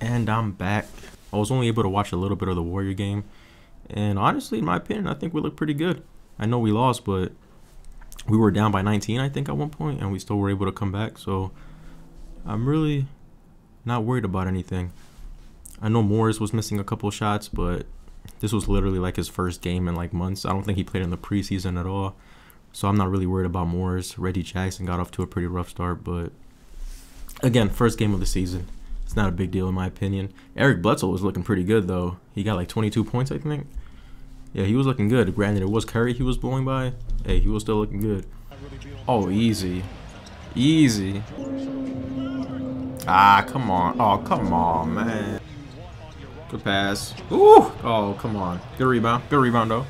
And I'm back. I was only able to watch a little bit of the Warrior game. And honestly, in my opinion, I think we look pretty good. I know we lost, but we were down by 19, I think, at one point, and we still were able to come back. So I'm really not worried about anything. I know Morris was missing a couple shots, but this was literally like his first game in like months. I don't think he played in the preseason at all. So I'm not really worried about Morris. Reggie Jackson got off to a pretty rough start, but again, first game of the season. It's not a big deal in my opinion. Eric Bledsoe was looking pretty good though. He got like 22 points, I think. Yeah, he was looking good. Granted, it was Curry he was blowing by. Hey, he was still looking good. Oh, easy. Easy. Ah, come on. Oh, come on, man. Good pass. Ooh! Oh, come on. Good rebound. Good rebound, though.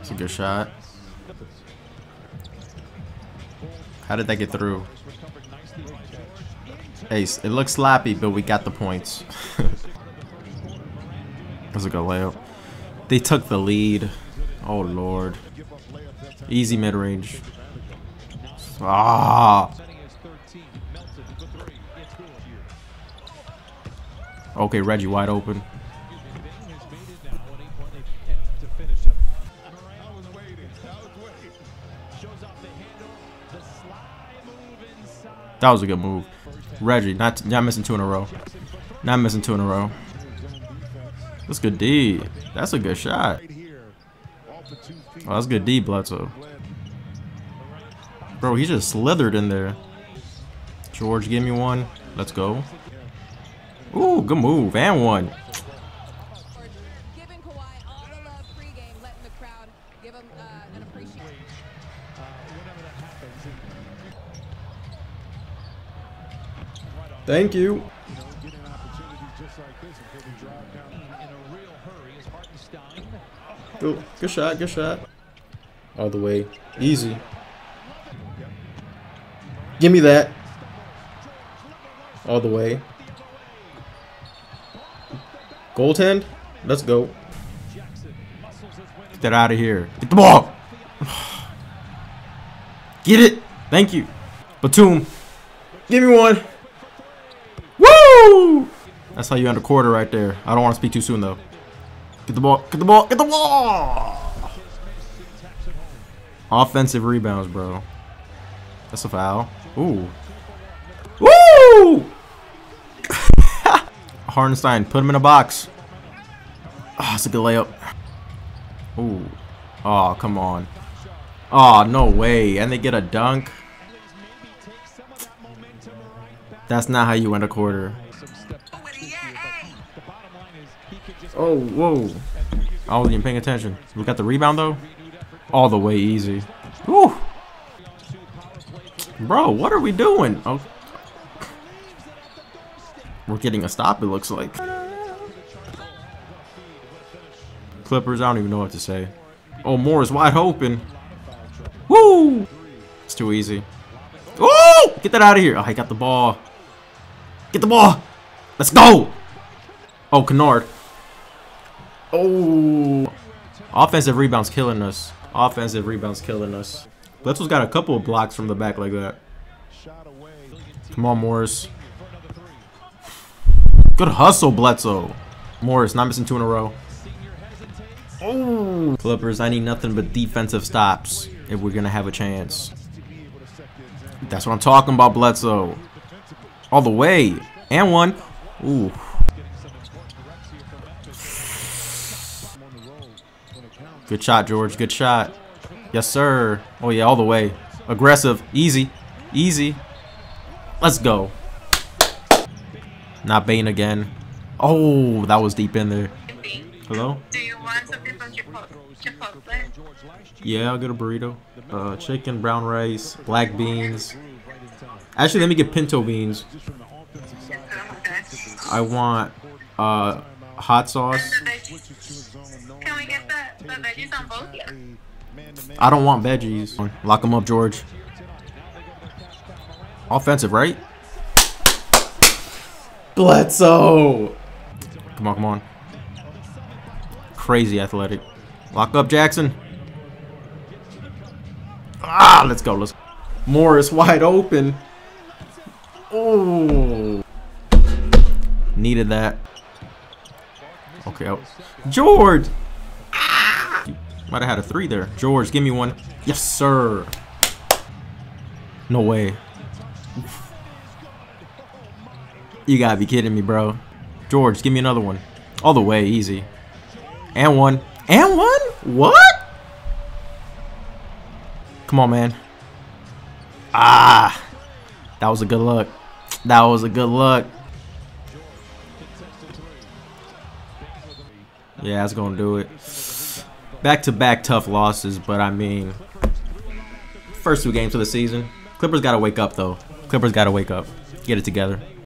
It's a good shot. How did that get through? Ace, it looks sloppy, but we got the points. That's a good layup. They took the lead. Oh, Lord. Easy mid-range. Ah! Okay, Reggie wide open. That was a good move. Reggie, not not missing two in a row. Not missing two in a row. That's good D. That's a good shot. Oh, that's good D, Bledsoe. Bro, he just slithered in there. George, give me one. Let's go. Ooh, good move. And one. Thank you. Good, good shot, good shot. All the way. Easy. Give me that. All the way. Goaltend? Let's go. Get that out of here. Get the ball! Get it! Thank you. Batum. Give me one. Woo! That's how you end a quarter right there. I don't want to speak too soon though. Get the ball. Get the ball. Get the ball. Offensive rebounds, bro. That's a foul. Ooh. Woo! Hartenstein, put him in a box. Ah, oh, it's a good layup. Ooh. Oh, come on. Oh, no way. And they get a dunk. That's not how you end a quarter. Oh, whoa. I wasn't even paying attention. We got the rebound, though? All the way easy. Woo! Bro, what are we doing? Oh. We're getting a stop, it looks like. Clippers, I don't even know what to say. Oh, Moore is wide open. Woo! It's too easy. Oh! Get that out of here. Oh, I got the ball. Get the ball. Let's go. Oh, Kennard. Oh. Offensive rebounds killing us. Offensive rebounds killing us. Bledsoe's got a couple of blocks from the back like that. Come on, Morris. Good hustle, Bledsoe. Morris, not missing two in a row. Oh. Clippers, I need nothing but defensive stops if we're going to have a chance. That's what I'm talking about, Bledsoe. All the way. And one. Ooh. Good shot, George. Good shot. Yes, sir. Oh, yeah, all the way. Aggressive. Easy. Easy. Let's go. Not Bane again. Oh, that was deep in there. Hello? Do you want something from Chipotle? Chipotle? Yeah, I'll get a burrito. Uh, chicken, brown rice, black beans. Actually, let me get pinto beans. I want uh, hot sauce. Can we get the, the veggies on both? Yeah. I don't want veggies. Lock them up, George. Offensive, right? Bledsoe! Come on, come on. Crazy athletic. Lock up, Jackson. Ah, let's go. Let's. Morris wide open. Oh. Needed that. Okay. Oh. George! Ah! Might have had a three there. George, give me one. Yes, sir. No way. You gotta be kidding me, bro. George, give me another one. All the way, easy. And one. And one? What? Come on, man. Ah. That was a good look. That was a good look. Yeah, that's going to do it. Back-to-back -back tough losses, but I mean, first two games of the season. Clippers got to wake up, though. Clippers got to wake up. Get it together.